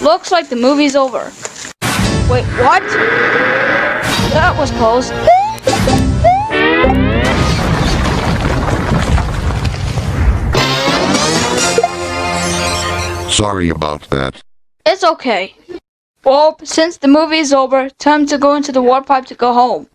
Looks like the movie's over. Wait, what? That was close. Sorry about that. It's okay. Well, since the movie is over, time to go into the warp pipe to go home.